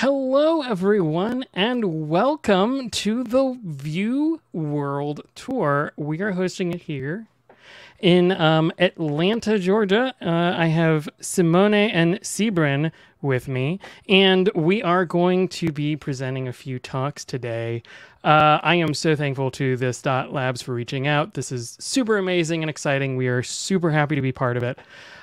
Hello, everyone, and welcome to the Vue World Tour. We are hosting it here in um, Atlanta, Georgia. Uh, I have Simone and Sybren with me, and we are going to be presenting a few talks today. Uh, I am so thankful to this Dot Labs for reaching out. This is super amazing and exciting. We are super happy to be part of it.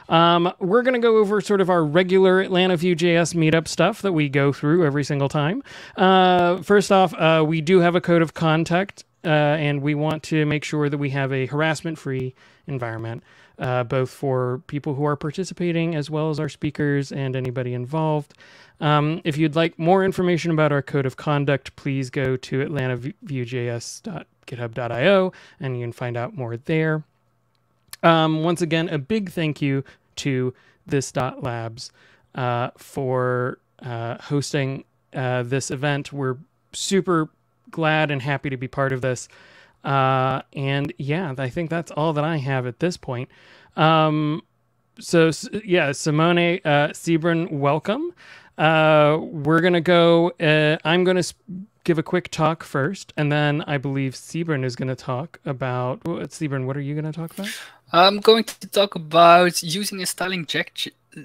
Um, we're going to go over sort of our regular Atlanta Vue.js meetup stuff that we go through every single time. Uh, first off, uh, we do have a code of conduct, uh, and we want to make sure that we have a harassment free environment. Uh, both for people who are participating as well as our speakers and anybody involved. Um, if you'd like more information about our code of conduct, please go to atlantavue.js.github.io and you can find out more there. Um, once again, a big thank you to this dot labs uh, for uh, hosting uh, this event. We're super glad and happy to be part of this. Uh, and yeah, I think that's all that I have at this point. Um, so yeah, Simone uh, Sybren, welcome. Uh, we're gonna go. Uh, I'm gonna sp- give a quick talk first, and then I believe Sybren is gonna talk about. Sybren, what are you gonna talk about? I'm going to talk about using and styling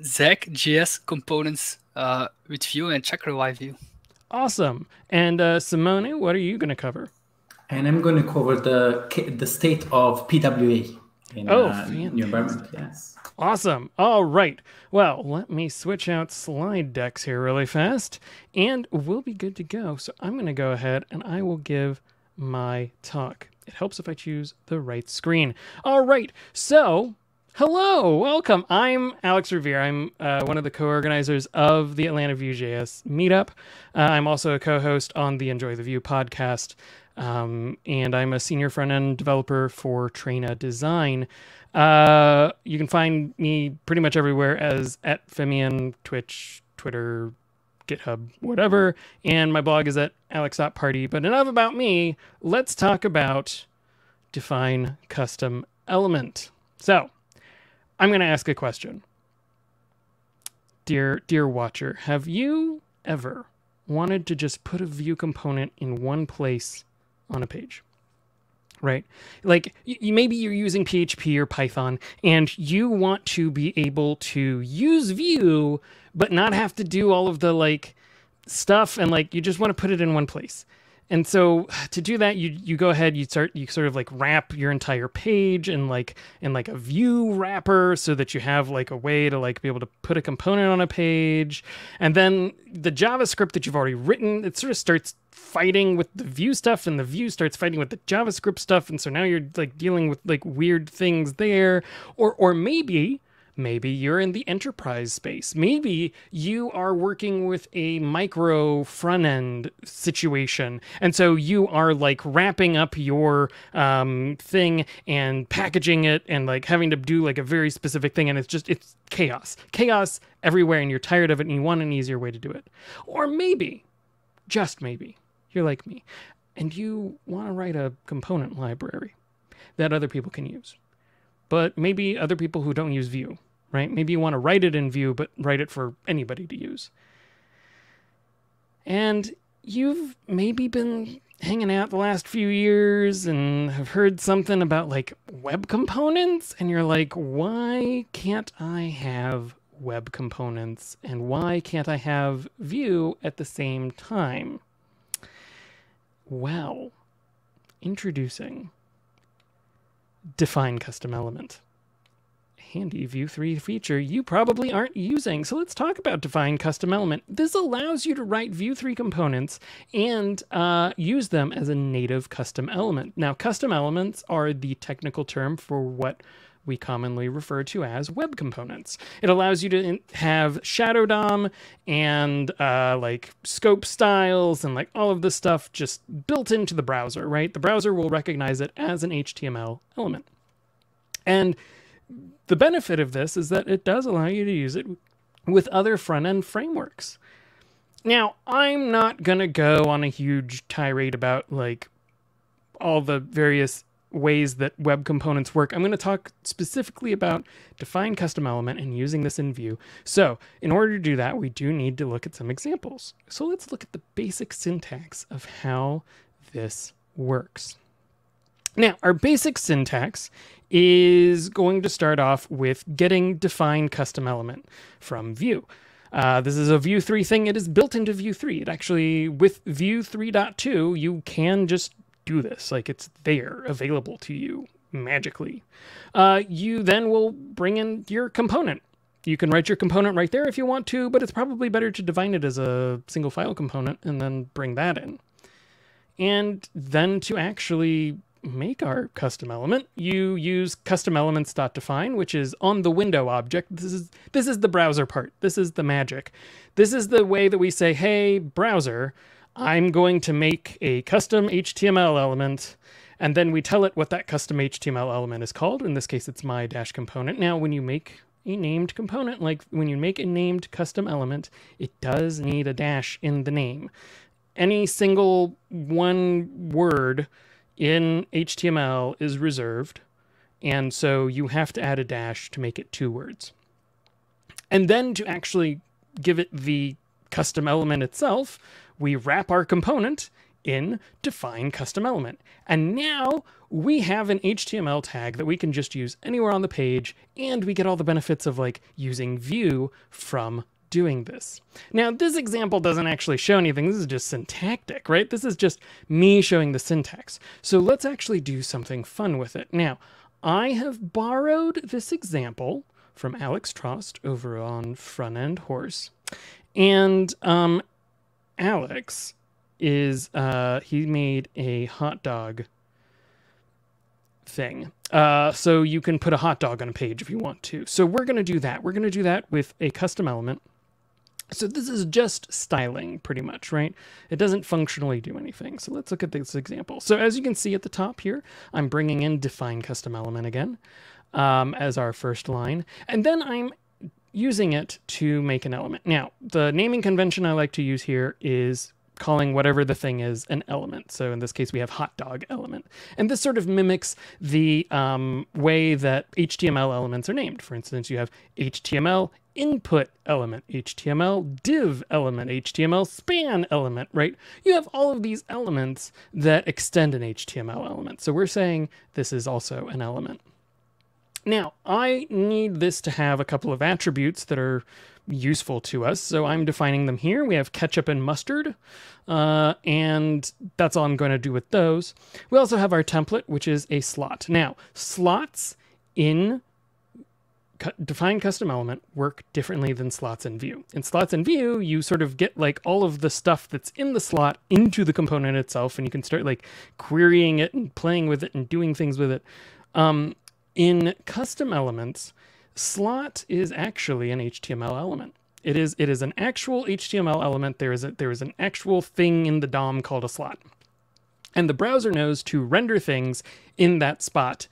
Zag.js components uh, with Vue and ChakraUI Vue. Awesome. And uh, Simone, what are you going to cover? And I'm going to cover the the state of PWA in oh, uh, environment. Yes. Awesome. All right. Well, let me switch out slide decks here really fast, and we'll be good to go. So I'm going to go ahead and I will give my talk. It helps if I choose the right screen. All right. So Hello, welcome. I'm Alex Riviere. I'm uh, one of the co-organizers of the Atlanta Vue.js meetup. Uh, I'm also a co-host on the Enjoy the Vue podcast, um, and I'm a senior front-end developer for Trena Design. Uh, you can find me pretty much everywhere as at fimion, Twitch, Twitter, GitHub, whatever. And my blog is at alex.party. But enough about me. Let's talk about define custom element. So I'm going to ask a question. Dear, dear watcher, have you ever wanted to just put a Vue component in one place on a page? Right? Like maybe you're using PHP or Python and you want to be able to use Vue, but not have to do all of the like stuff and like you just want to put it in one place. And so to do that, you you go ahead, you start you sort of like wrap your entire page in like in like a Vue wrapper so that you have like a way to like be able to put a component on a page. And then the JavaScript that you've already written, it sort of starts fighting with the Vue stuff and the Vue starts fighting with the JavaScript stuff. And so now you're like dealing with like weird things there. Or or maybe Maybe you're in the enterprise space. Maybe you are working with a micro front end situation. And so you are like wrapping up your um, thing and packaging it and like having to do like a very specific thing. And it's just, it's chaos. Chaos everywhere. And you're tired of it and you want an easier way to do it. Or maybe, just maybe, you're like me and you want to write a component library that other people can use but maybe other people who don't use Vue, right? Maybe you want to write it in Vue, but write it for anybody to use. And you've maybe been hanging out the last few years and have heard something about like web components, and you're like, why can't I have web components? And why can't I have Vue at the same time? Well, introducing define custom element. Handy Vue 3 feature you probably aren't using. So let's talk about define custom element. This allows you to write Vue 3 components and uh, use them as a native custom element. Now, custom elements are the technical term for what we commonly refer to as web components. It allows you to have shadow DOM and uh, like scope styles and like all of this stuff just built into the browser, right? The browser will recognize it as an HTML element. And the benefit of this is that it does allow you to use it with other front end frameworks. Now, I'm not going to go on a huge tirade about like all the various ways that web components work. I'm going to talk specifically about define custom element and using this in Vue. So in order to do that, we do need to look at some examples. So let's look at the basic syntax of how this works. Now, our basic syntax is going to start off with getting define custom element from Vue. Uh, this is a Vue 3 thing. It is built into Vue 3. It actually, with Vue 3.2, you can just do this. Like it's there, available to you magically. Uh, you then will bring in your component. You can write your component right there if you want to, but it's probably better to define it as a single file component and then bring that in. And then to actually make our custom element, you use custom elements.define, which is on the window object. This is this is the browser part. This is the magic. This is the way that we say, "Hey, browser, I'm going to make a custom HTML element." And then we tell it what that custom HTML element is called. In this case, it's my dash component. Now, when you make a named component, like when you make a named custom element, it does need a dash in the name. Any single one word in HTML is reserved, and so you have to add a dash to make it two words. And then to actually give it the custom element itself, we wrap our component in define custom element. And now we have an HTML tag that we can just use anywhere on the page, and we get all the benefits of like using Vue from doing this. Now, this example doesn't actually show anything. This is just syntactic, right? This is just me showing the syntax. So let's actually do something fun with it. Now, I have borrowed this example from Alex Trost over on Front End Horse. And um, Alex is, uh, he made a hot dog thing. Uh, so you can put a hot dog on a page if you want to. So we're going to do that. We're going to do that with a custom element. So this is just styling pretty much, right? It doesn't functionally do anything. So let's look at this example. So as you can see at the top here, I'm bringing in define custom element again um, as our first line. And then I'm using it to make an element. Now, the naming convention I like to use here is calling whatever the thing is an element. So in this case, we have hot dog element. And this sort of mimics the um, way that HTML elements are named. For instance, you have HTML input element, HTML div element, HTML span element, right? You have all of these elements that extend an HTML element. So we're saying this is also an element. Now, I need this to have a couple of attributes that are useful to us, so I'm defining them here. We have ketchup and mustard, uh, and that's all I'm going to do with those. We also have our template, which is a slot. Now, slots in define custom element work differently than slots in Vue. In slots in Vue, you sort of get like all of the stuff that's in the slot into the component itself, and you can start like querying it and playing with it and doing things with it. Um, in custom elements, slot is actually an HTML element. It is it is an actual HTML element. There is a, there is an actual thing in the DOM called a slot. And the browser knows to render things in that spot,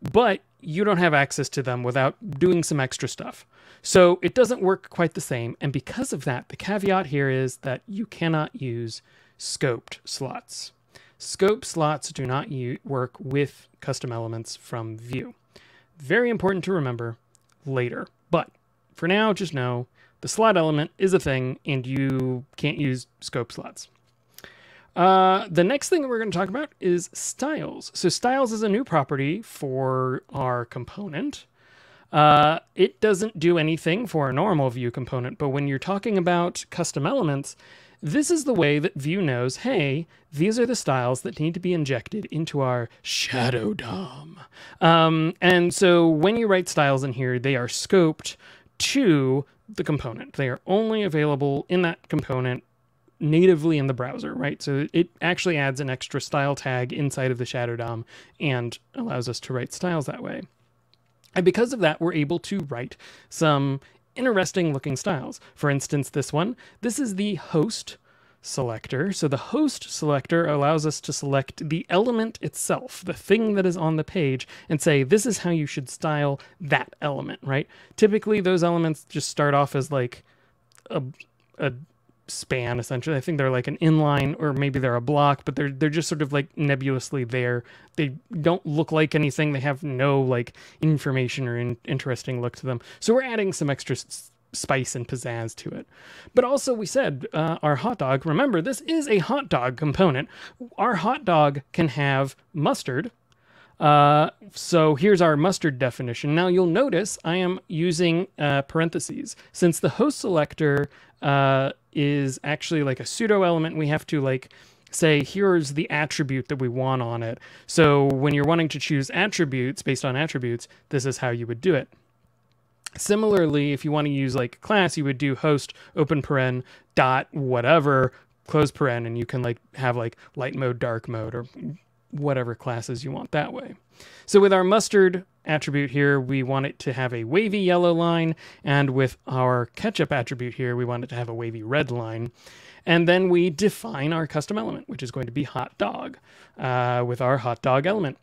but you don't have access to them without doing some extra stuff. So it doesn't work quite the same. And because of that, the caveat here is that you cannot use scoped slots. Scope slots do not work with custom elements from Vue. Very important to remember later. But for now, just know the slot element is a thing and you can't use scope slots. Uh, the next thing that we're going to talk about is styles. So styles is a new property for our component. Uh, it doesn't do anything for a normal Vue component, but when you're talking about custom elements, this is the way that Vue knows, hey, these are the styles that need to be injected into our shadow DOM. Um, and so when you write styles in here, they are scoped to the component. They are only available in that component natively in the browser, right? So it actually adds an extra style tag inside of the Shadow DOM and allows us to write styles that way. And because of that, we're able to write some interesting looking styles. For instance, this one, this is the host selector. So the host selector allows us to select the element itself, the thing that is on the page, and say, this is how you should style that element, right? Typically, those elements just start off as like a, a span essentially. I think they're like an inline or maybe they're a block, but they're they're just sort of like nebulously there. They don't look like anything. They have no like information or in, interesting look to them. So we're adding some extra s- spice and pizzazz to it. But also we said uh, our hot dog. Remember, this is a hot dog component. Our hot dog can have mustard. Uh, so here's our mustard definition. Now you'll notice I am using uh, parentheses since the host selector uh, is actually like a pseudo element. We have to like say here's the attribute that we want on it. So when you're wanting to choose attributes based on attributes, this is how you would do it. Similarly, if you want to use like class, you would do host open paren dot whatever close paren, and you can like have like light mode, dark mode, or whatever classes you want that way. So with our mustard attribute here, we want it to have a wavy yellow line, and with our ketchup attribute here, we want it to have a wavy red line. And then we define our custom element, which is going to be hot dog uh, with our hot dog element.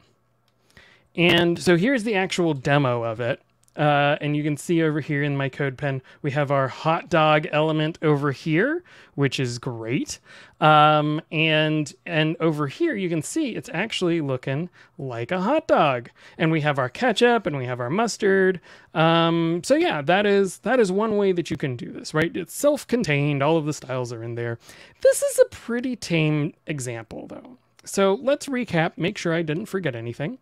And so here's the actual demo of it. Uh, and you can see over here in my code pen, we have our hot dog element over here, which is great. Um, and and over here, you can see it's actually looking like a hot dog. And we have our ketchup and we have our mustard. Um, so yeah, that is that is one way that you can do this, right? It's self-contained. All of the styles are in there. This is a pretty tame example, though. So let's recap. Make sure I didn't forget anything.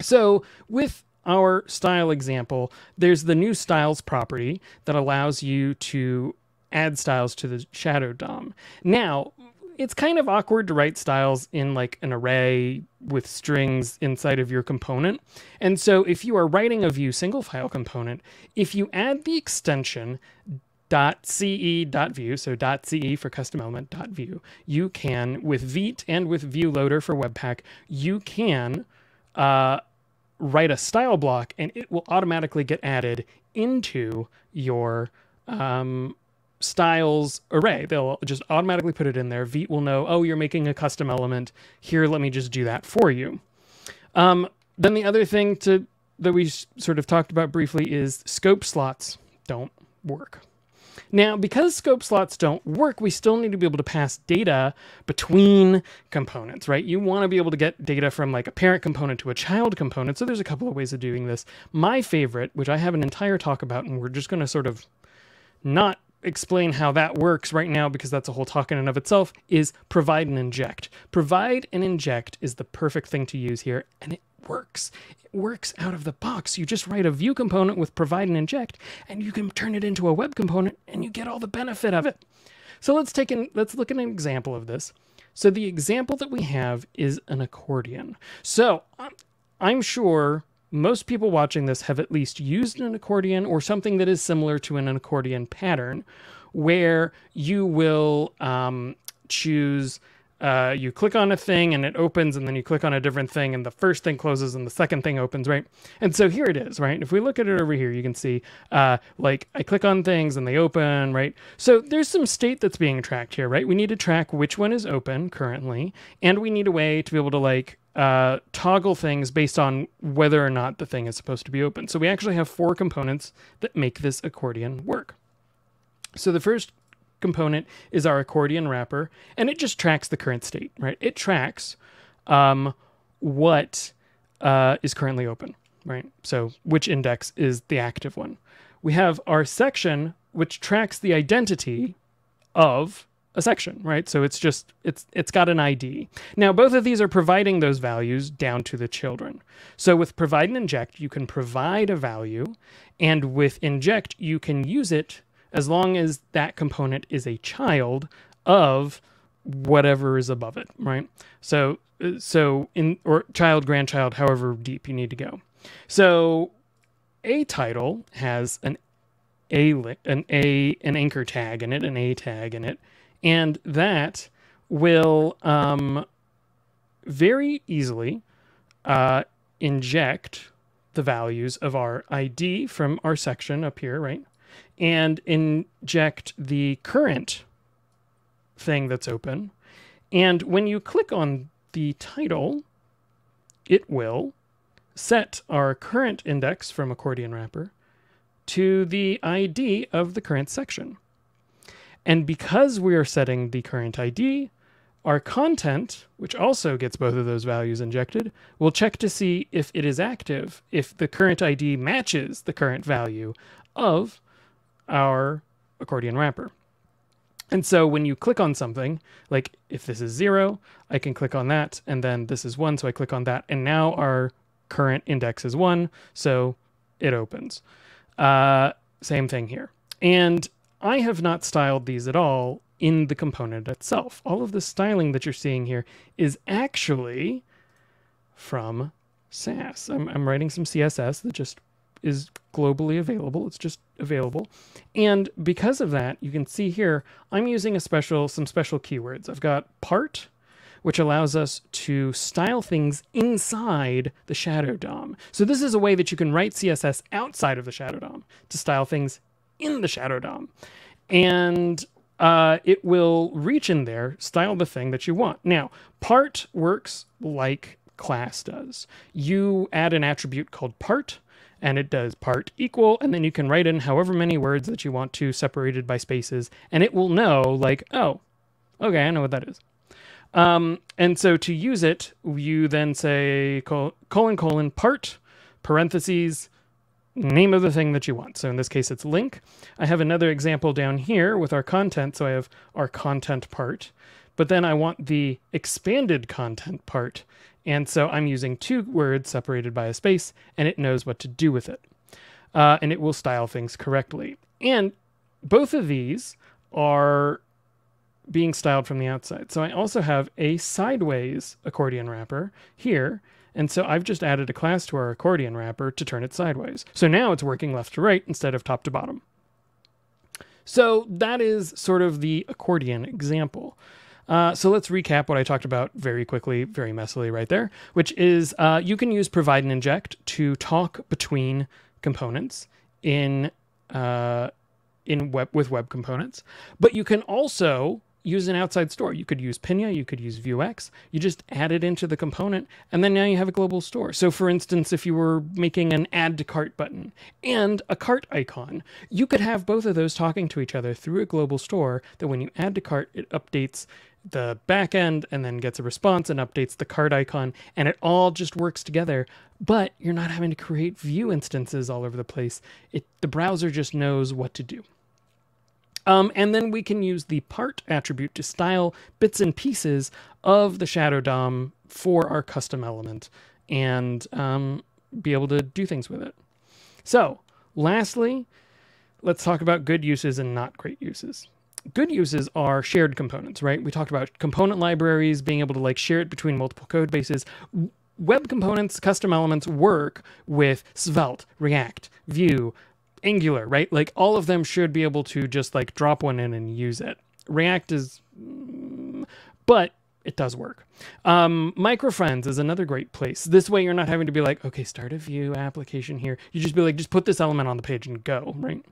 So with our style example, there's the new styles property that allows you to add styles to the shadow DOM. Now, it's kind of awkward to write styles in like an array with strings inside of your component. And so if you are writing a Vue single file component, if you add the extension .ce.vue, so .ce for custom element .vue, you can with Vite and with Vue Loader for Webpack, you can uh, write a style block and it will automatically get added into your um, styles array. They'll just automatically put it in there. Vite will know, oh, you're making a custom element. Here, let me just do that for you. Um, then the other thing to that we sort of talked about briefly is scope slots don't work. Now, because scope slots don't work, we still need to be able to pass data between components, right? You want to be able to get data from like a parent component to a child component. So there's a couple of ways of doing this. My favorite, which I have an entire talk about, and we're just going to sort of not explain how that works right now because that's a whole talk in and of itself, is provide and inject. Provide and inject is the perfect thing to use here, and it works. It works out of the box. You just write a Vue component with provide and inject, and you can turn it into a web component, and you get all the benefit of it. So let's take an let's look at an example of this. So the example that we have is an accordion. So I'm, sure most people watching this have at least used an accordion or something that is similar to an accordion pattern, where you will um, choose uh, you click on a thing and it opens, and then you click on a different thing, and the first thing closes and the second thing opens, right? And so here it is, right? If we look at it over here, you can see uh, like I click on things and they open, right? So there's some state that's being tracked here, right? We need to track which one is open currently, and we need a way to be able to like uh, toggle things based on whether or not the thing is supposed to be open. So we actually have four components that make this accordion work. So the first component is our accordion wrapper, and it just tracks the current state, right? It tracks um, what uh, is currently open, right? So which index is the active one. We have our section, which tracks the identity of a section, right? So it's just it's it's got an ID. Now both of these are providing those values down to the children. So with provide and inject, you can provide a value, and with inject, you can use it as long as that component is a child of whatever is above it, right? So so in or child, grandchild, however deep you need to go. So a title has an a an a an anchor tag in it, an a tag in it, and that will um, very easily uh, inject the values of our ID from our section up here, right? And inject the current thing that's open. And when you click on the title, it will set our current index from accordion wrapper to the ID of the current section. And because we are setting the current ID, our content, which also gets both of those values injected, will check to see if it is active, if the current ID matches the current value of our accordion wrapper. And so when you click on something, like if this is zero, I can click on that, and then this is one, so I click on that, and now our current index is one, so it opens. Uh, same thing here. And I have not styled these at all in the component itself. All of the styling that you're seeing here is actually from Sass. I'm, I'm writing some CSS that just is globally available. It's just available. And because of that, you can see here, I'm using a special, some special keywords. I've got part, which allows us to style things inside the Shadow DOM. So this is a way that you can write CSS outside of the Shadow DOM to style things in the Shadow DOM. And uh, it will reach in there, style the thing that you want. Now, part works like class does. You add an attribute called part, and it does part equal, and then you can write in however many words that you want to separated by spaces, and it will know, like, oh, okay, I know what that is. Um, and so to use it, you then say col- colon colon part parentheses name of the thing that you want. So in this case, it's link. I have another example down here with our content. So I have our content part, but then I want the expanded content part. And so I'm using two words separated by a space, and it knows what to do with it. Uh, and it will style things correctly. And both of these are being styled from the outside. So I also have a sideways accordion wrapper here and so I've just added a class to our accordion wrapper to turn it sideways. So now it's working left to right instead of top to bottom. So that is sort of the accordion example. Uh, so let's recap what I talked about very quickly, very messily right there, which is uh, you can use provide and inject to talk between components in uh, in web with web components, but you can also use an outside store. You could use Pinia, you could use Vuex. You just add it into the component, and then now you have a global store. So, for instance, if you were making an add to cart button and a cart icon, you could have both of those talking to each other through a global store that when you add to cart, it updates the backend and then gets a response and updates the cart icon, and it all just works together. But you're not having to create Vue instances all over the place. It, the browser just knows what to do. Um, and then we can use the part attribute to style bits and pieces of the shadow DOM for our custom element and um, be able to do things with it. So lastly, let's talk about good uses and not great uses. Good uses are shared components, right? We talked about component libraries, being able to like share it between multiple code bases. Web components, custom elements work with Svelte, React, Vue, Angular, right? Like all of them should be able to just like drop one in and use it. React is, but it does work. Um, MicroFrontends is another great place. This way you're not having to be like, okay, start a Vue application here. You just be like, just put this element on the page and go, right?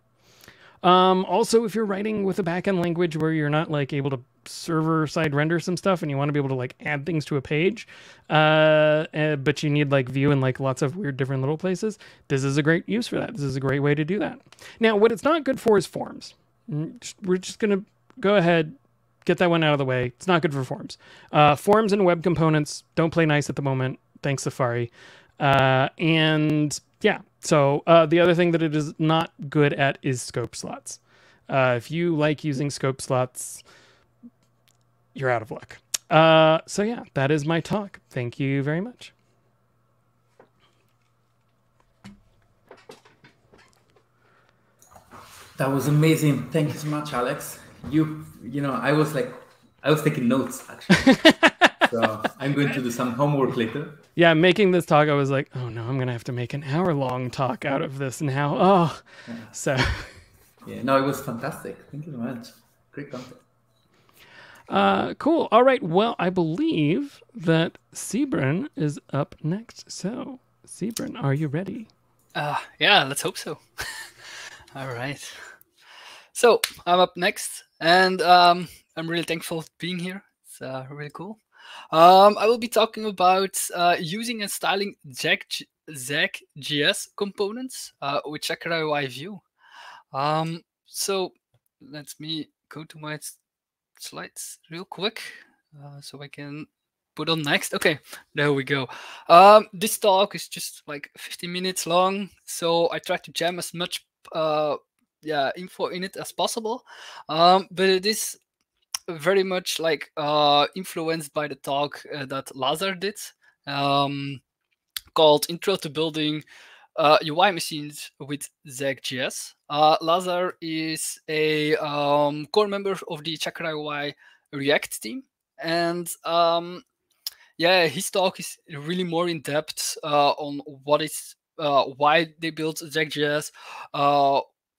Um, also, if you're writing with a backend language where you're not like able to server side render some stuff and you want to be able to like add things to a page, uh, uh, but you need like Vue in like lots of weird different little places, this is a great use for that. This is a great way to do that. Now, what it's not good for is forms. Mm, we're just going to go ahead, get that one out of the way. It's not good for forms. Uh, forms and web components don't play nice at the moment. Thanks, Safari. Uh, and yeah, so uh, the other thing that it is not good at is scope slots. Uh, if you like using scope slots, you're out of luck. Uh, so yeah, that is my talk. Thank you very much. That was amazing. Thank you so much, Alex. You, you know, I was like, I was taking notes actually. so I'm going to do some homework later yeah, making this talk, I was like, oh no, I'm gonna have to make an hour long talk out of this now. Oh, yeah. so. Yeah, no, it was fantastic. Thank you so much. Great content. Uh, cool. All right. Well, I believe that Sybren is up next. So, Sybren, are you ready? Uh, yeah, let's hope so. All right. So, I'm up next, and um, I'm really thankful being here. It's uh, really cool. Um, I will be talking about uh, using and styling Zag.js components uh, with Chakra UI Vue. Um, so let me go to my slides real quick uh, so I can put on next. Okay, there we go. Um, this talk is just like 15 minutes long, so I try to jam as much uh, yeah info in it as possible. Um, but it is very much like uh, influenced by the talk uh, that Lazar did, um, called "Intro to Building uh, UI Machines with ZagJS." Uh, Lazar is a um, core member of the Chakra UI React team, and um, yeah, his talk is really more in depth uh, on what is uh, why they built ZagJS,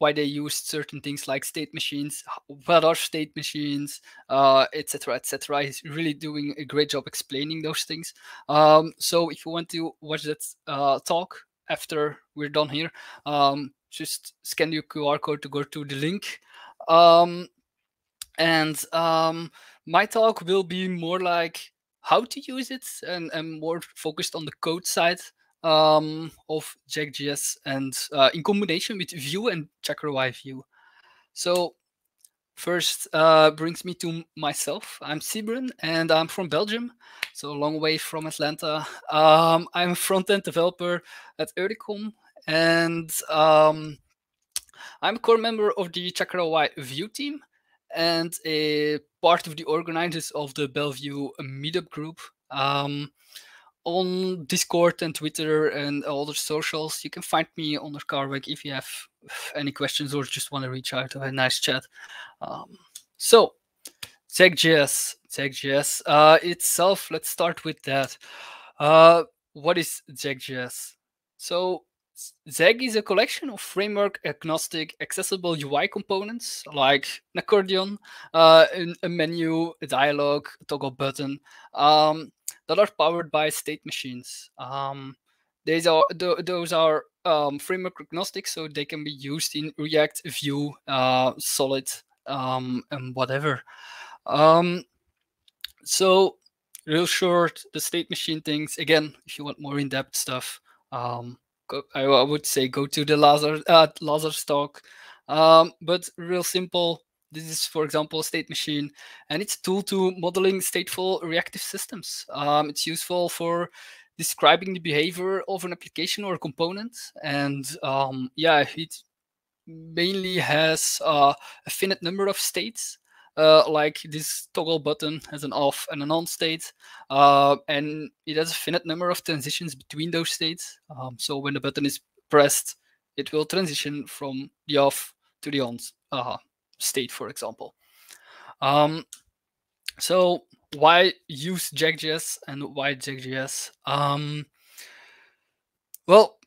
why they used certain things like state machines, what are state machines, etc., uh, etc. Et He's really doing a great job explaining those things. Um, so if you want to watch that uh, talk after we're done here, um, just scan your QR code to go to the link. Um, and um, my talk will be more like how to use it and, and more focused on the code side um, of ZagJS and uh, in combination with Vue and ChakraUI Vue. So first uh, brings me to myself. I'm Sybren and I'm from Belgium, so a long way from Atlanta. Um, I'm a front-end developer at Ericom and um, I'm a core member of the ChakraUI Vue team and a part of the organizers of the Bellevue meetup group. Um, on Discord and Twitter and all the socials, you can find me on the Carweg if you have any questions or just want to reach out to a nice chat. Um, so, ZagJS, ZagJS uh, itself. Let's start with that. Uh, what is ZagJS? So Zag is a collection of framework agnostic accessible UI components like an accordion, uh, a menu, a dialog, a toggle button um, that are powered by state machines. Um, these are th those are um, framework agnostic, so they can be used in React, Vue, uh, Solid, um, and whatever. Um, so real short, the state machine things. Again, if you want more in-depth stuff, um, go, I, would say go to the Lazar uh, stock. Um, but real simple. This is, for example, state machine, and it's a tool to modeling stateful reactive systems. Um, it's useful for describing the behavior of an application or a component, and um, yeah, it mainly has uh, a finite number of states uh, like this toggle button has an off and an on state, uh, and it has a finite number of transitions between those states. Um, so when the button is pressed, it will transition from the off to the on uh, state, for example. Um, so why use ZagJS and why ZagJS? Um, well,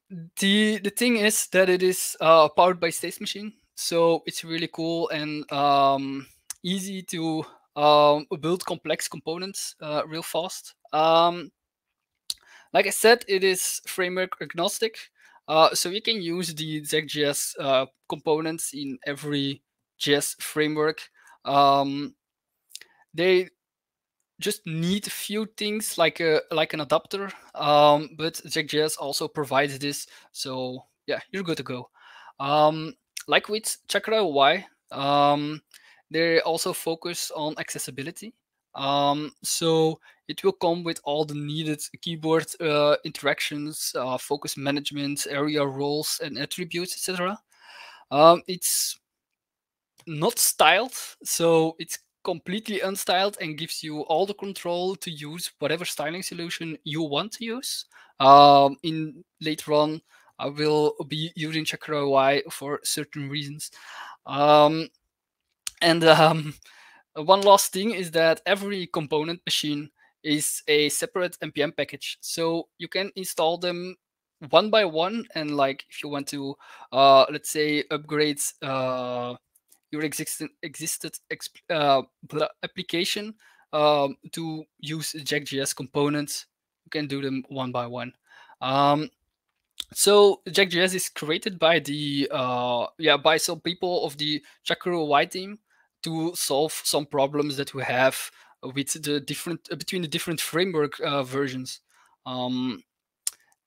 the the thing is that it is uh, powered by State Machine, so it's really cool and um, easy to um, build complex components uh, real fast. Um, like I said, it is framework agnostic. Uh, so you can use the ZagJS uh, components in every JS framework. Um, they just need a few things like a like an adapter, um, but ZagJS also provides this. So yeah, you're good to go. Um, like with Chakra UI, um, they also focus on accessibility. Um, so it will come with all the needed keyboard uh, interactions, uh, focus management, ARIA roles, and attributes, etc. Um, it's not styled, so it's completely unstyled and gives you all the control to use whatever styling solution you want to use. Um, in later on, I will be using Chakra UI for certain reasons. Um, and um, one last thing is that every component machine is a separate npm package, so you can install them one by one. And like, if you want to, uh, let's say, upgrade uh, your existing existed uh, application um, to use ZagJS components, you can do them one by one. Um, so ZagJS is created by the uh, yeah by some people of the Chakra UI team to solve some problems that we have with the different between the different framework uh, versions. Um,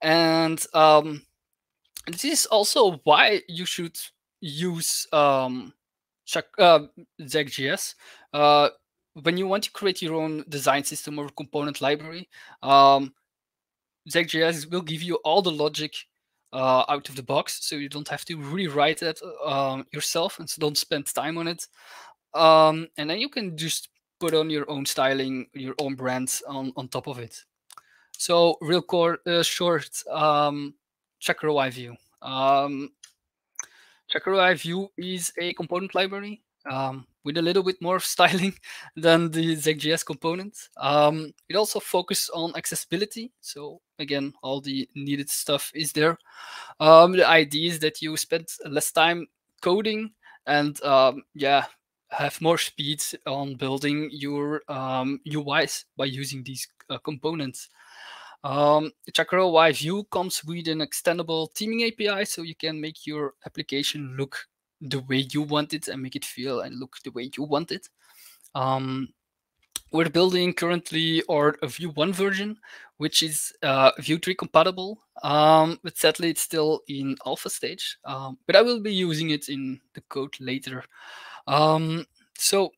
and um, this is also why you should use um, check uh, uh, when you want to create your own design system or component library, um, ZagJS will give you all the logic uh, out of the box, so you don't have to rewrite it um, yourself and so don't spend time on it. Um, and then you can just put on your own styling, your own brands on, on top of it. So real core, uh, short, um, Chakra UI Vue. Um, UI Vue is a component library um, with a little bit more styling than the ZagJS component. Um, it also focuses on accessibility. So again, all the needed stuff is there. Um, the idea is that you spend less time coding and um, yeah, have more speed on building your um, UIs by using these uh, components. Um, Chakra UI Vue comes with an extendable theming API, so you can make your application look the way you want it and make it feel and look the way you want it. Um, we're building currently our Vue 1 version, which is uh, Vue 3 compatible, um, but sadly it's still in alpha stage. Um, but I will be using it in the code later. Um, so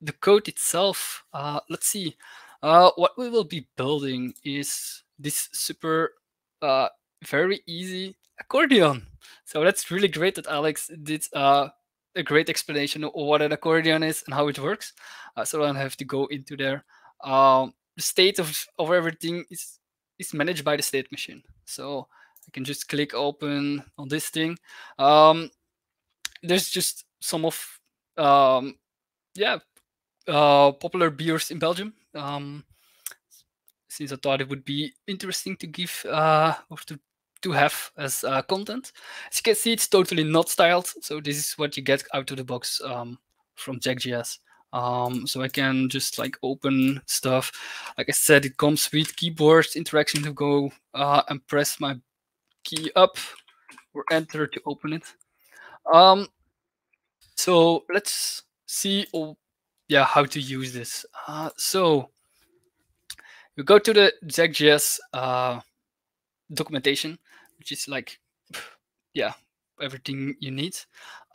the code itself, uh, let's see. Uh, what we will be building is this super, uh, very easy accordion. So that's really great that Alex did uh, a great explanation of what an accordion is and how it works. Uh, so I don't have to go into there. Um, the state of, of everything is is managed by the state machine. So I can just click open on this thing. Um, there's just some of um, yeah uh, popular beers in Belgium. Um, since I thought it would be interesting to give uh, or to to have as uh, content. As you can see, it's totally not styled. So this is what you get out of the box um, from ZagJS. Um, so I can just like open stuff. Like I said, it comes with keyboard interaction to go uh, and press my key up or enter to open it. Um, so let's see, yeah, how to use this. Uh, so you go to the ZagJS uh, documentation which is like, yeah, everything you need.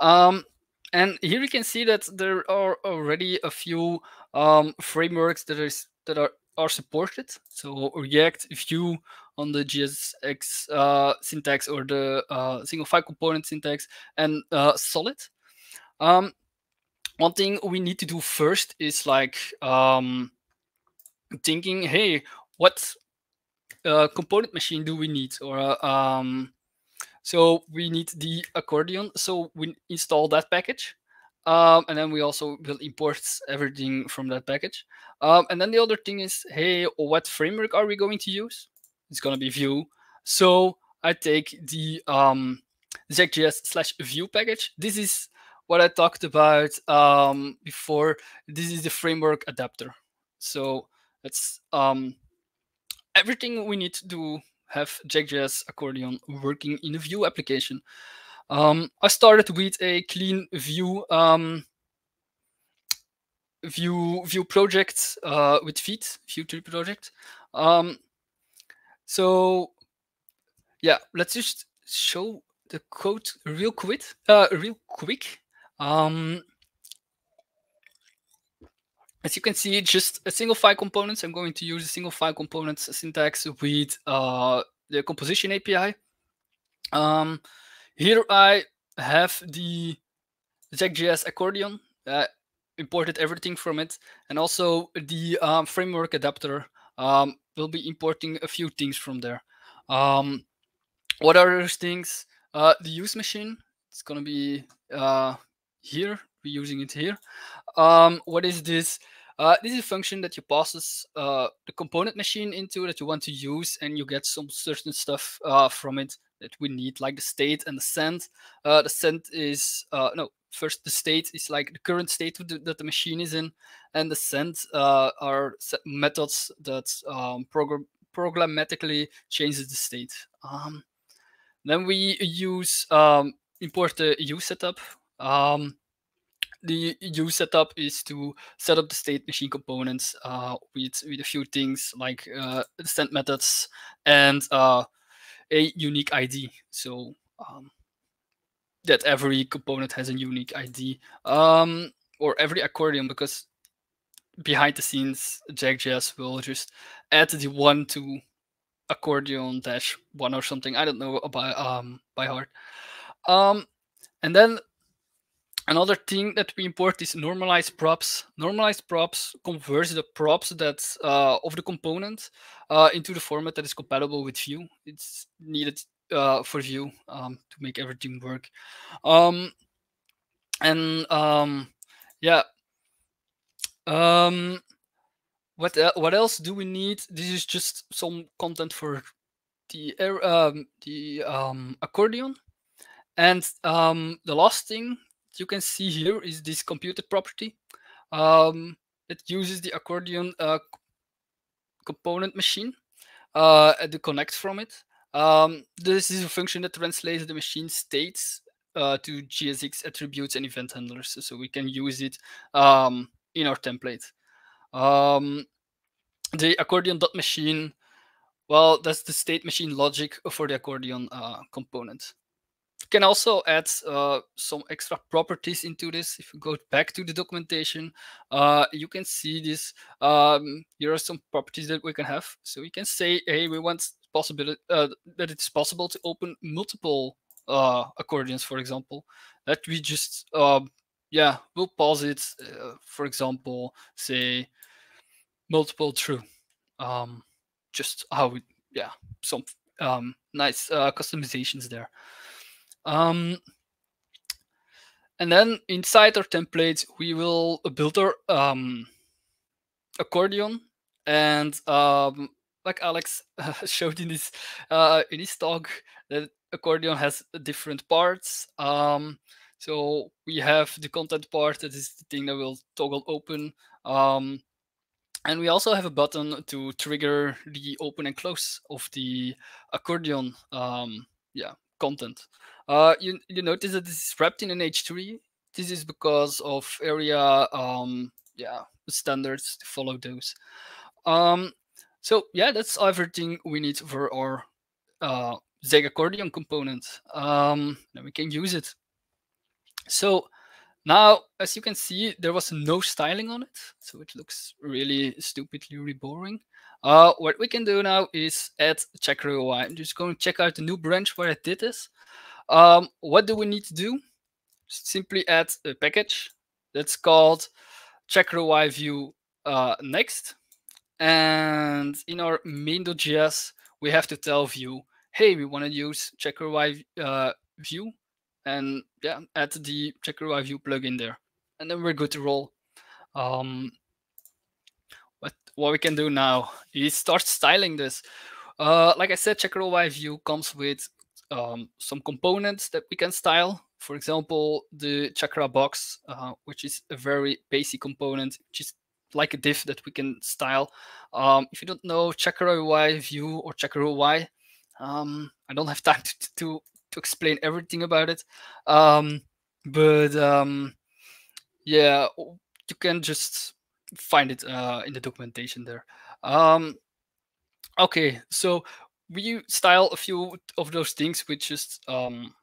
Um, and here you can see that there are already a few um, frameworks that is that are are supported. So React, Vue on the JSX uh, syntax or the uh, single file component syntax, and uh, Solid. Um, one thing we need to do first is like um, thinking, hey, what uh, component machine do we need? Or uh, um, so we need the accordion. So we install that package. Um, and then we also will import everything from that package. Um, and then the other thing is, hey, what framework are we going to use? It's going to be Vue. So I take the um, ZagJS slash Vue package. This is what I talked about um, before. This is the framework adapter. So it's um, everything we need to have ZagJS accordion working in a Vue application. Um, I started with a clean Vue um, Vue Vue project uh, with Vite Vue 3 project. Um, so yeah, let's just show the code real quick. Uh, real quick. Um, as you can see, just a single file components. I'm going to use a single file components syntax with uh, the composition API. Um, here I have the ZagJS accordion, uh, imported everything from it, and also the um, framework adapter um, will be importing a few things from there. Um, what are those things? Uh, the use machine, it's going to be uh, here we're using it here. Um, what is this? Uh, this is a function that you passes uh, the component machine into that you want to use, and you get some certain stuff uh, from it that we need, like the state and the send. Uh, the send is uh, no first the state is like the current state the, that the machine is in, and the send uh, are methods that um, program programmatically changes the state. Um, then we use um, import the use setup. Um, the Vue setup is to set up the state machine components uh, with, with a few things like uh, send methods and uh, a unique ID. So um, that every component has a unique ID um, or every accordion because behind the scenes ZagJS will just add the one to accordion dash one or something. I don't know about um by heart. Um, and then another thing that we import is normalized props. Normalized props converts the props that uh, of the component uh, into the format that is compatible with Vue. It's needed uh, for Vue um, to make everything work. Um, and um, yeah. Um, what what else do we need? This is just some content for the um, the um, accordion. And the last thing you can see here is this computed property um, that uses the accordion uh, component machine uh, to connect from it. Um, this is a function that translates the machine states uh, to JSX attributes and event handlers, so we can use it um, in our template. Um, the accordion.machine, well, that's the state machine logic for the accordion uh, component. Can also add uh, some extra properties into this. If you go back to the documentation, uh, you can see this. Um, here are some properties that we can have. So we can say, hey, we want possibility uh, that it's possible to open multiple uh, accordions, for example. That we just, um, yeah, we'll pause it. Uh, for example, say multiple true. Um, just how we, yeah, some um, nice uh, customizations there. Um, and then inside our template, we will build our um, accordion. And um, like Alex showed in his uh, in his talk, that accordion has different parts. Um, so we have the content part that is the thing that will toggle open. Um, and we also have a button to trigger the open and close of the accordion um, yeah, content. Uh, you, you notice that this is wrapped in an H3. This is because of ARIA um, yeah, standards to follow those. Um, so yeah, that's everything we need for our uh, Zag accordion component. Um, then we can use it. So now, as you can see, there was no styling on it, so it looks really stupidly boring. Uh, what we can do now is add Chakra UI. I'm just going to check out the new branch where I did this. Um, what do we need to do? Simply add a package that's called Chakra UI Vue uh, next. And in our main.js, we have to tell Vue, hey, we want to use Chakra UI uh, Vue and yeah, add the Chakra UI Vue plugin there. And then we're good to roll. Um, what, what we can do now is start styling this. Uh, like I said, Chakra UI Vue comes with um, some components that we can style. For example, the Chakra box, uh, which is a very basic component, which is like a div that we can style. Um, if you don't know Chakra UI Vue or Chakra UI, um, I don't have time to, to, to explain everything about it. Um, but um, yeah, you can just find it uh, in the documentation there. Um, okay, so we style a few of those things with just um,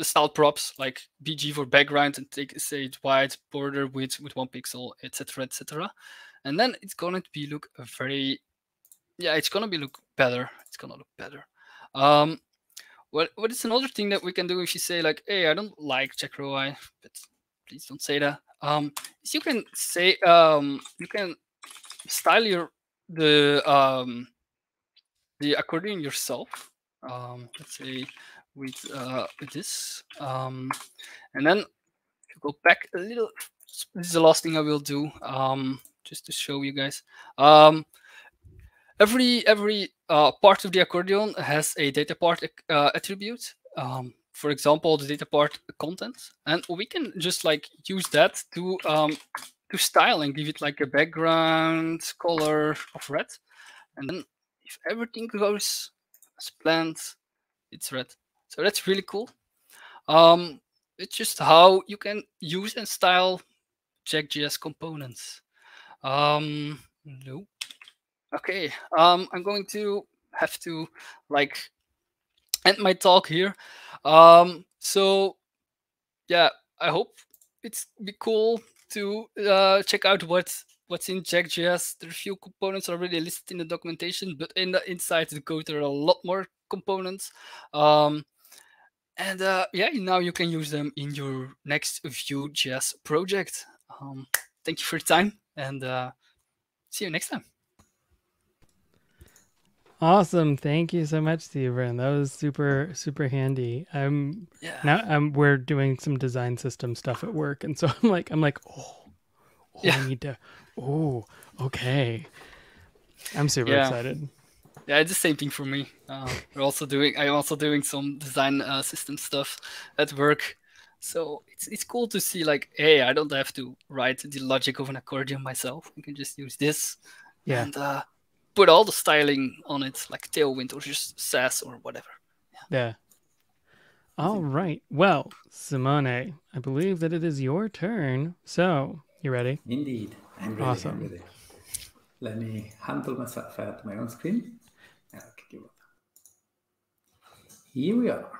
style props like BG for background and take say white border width with one pixel, etc., etc. And then it's to be look very, yeah, it's to be look better. It's to look better. Um, what what is another thing that we can do if you say like, hey, I don't like Chakra UI, but please don't say that. Um, you can say um, you can style your the um the accordion yourself. Um, let's say with uh with this um, and then go back a little. This is the last thing I will do. Um, just to show you guys. Um, every every uh, part of the accordion has a data part uh, attribute. Um, for example, the data part content, and we can just like use that to um, to style and give it like a background color of red. And then if everything goes as planned, it's red. So that's really cool. Um, it's just how you can use and style ZagJS components. Um, no. Okay, um, I'm going to have to like end my talk here. Um, so yeah, I hope it's be cool to uh, check out what what's in Zag.js. The few components already listed in the documentation, but in the inside the code there are a lot more components. Um, and uh, yeah, now you can use them in your next Vue.js project. Um, thank you for your time, and uh, see you next time. Awesome. Thank you so much, Steven. That was super, super handy. I'm Yeah. now I'm we're doing some design system stuff at work, and so I'm like I'm like, oh, oh Yeah. I need to oh, okay. I'm super Yeah. excited. Yeah, it's the same thing for me. Uh, we're also doing. I'm also doing some design uh, system stuff at work, so it's it's cool to see like, hey, I don't have to write the logic of an accordion myself. I can just use this Yeah. and uh, put all the styling on it, like Tailwind or just Sass or whatever. Yeah. All right. Well, Simone, I believe that it is your turn. So, you ready? Indeed. I'm ready. Awesome. I'm ready. Let me handle myself at uh, my own screen. Okay. Here we are.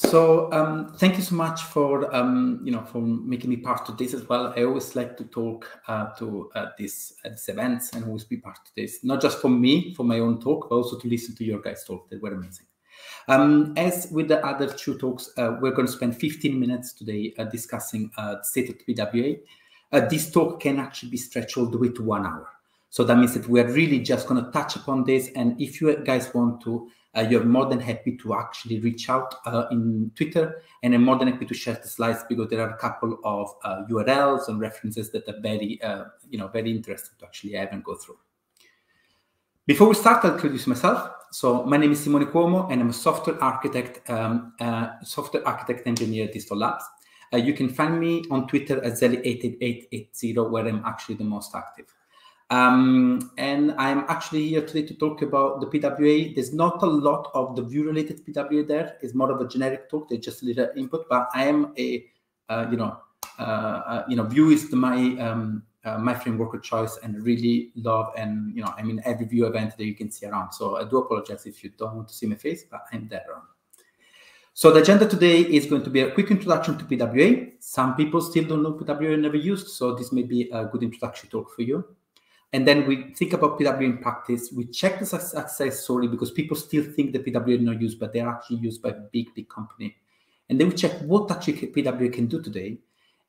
So um, thank you so much for um, you know for making me part of this as well. I always like to talk uh, to uh, this at these events and always be part of this, not just for me for my own talk, but also to listen to your guys' talk. That were amazing. Um, as with the other two talks, uh, we're going to spend 15 minutes today uh, discussing uh, the state of PWA. Uh, this talk can actually be stretched all the way to one hour. So that means that we're really just going to touch upon this. And if you guys want to, uh, you're more than happy to actually reach out uh, in Twitter, and I'm more than happy to share the slides because there are a couple of uh, URLs and references that are very, uh, you know, very interesting to actually have and go through. Before we start, I'll introduce myself. So my name is Simone Cuomo, and I'm a software architect, um, uh, software architect engineer at This Dot Labs. Uh, you can find me on Twitter at Zelly88880, where I'm actually the most active. Um, and I'm actually here today to talk about the PWA. There's not a lot of the Vue-related PWA there. It's more of a generic talk. There's just a little input, but I am a, uh, you know, uh, uh, you know, Vue is the, my um, uh, my framework of choice, and really love and you know, I mean, every Vue event that you can see around. So I do apologize if you don't want to see my face, but I'm there around. So the agenda today is going to be a quick introduction to PWA. Some people still don't know PWA never used, so this may be a good introductory talk for you. And then we think about PWA in practice. We check the success story because people still think the PWA is not used, but they're actually used by big, big company. And then we check what actually PWA can do today.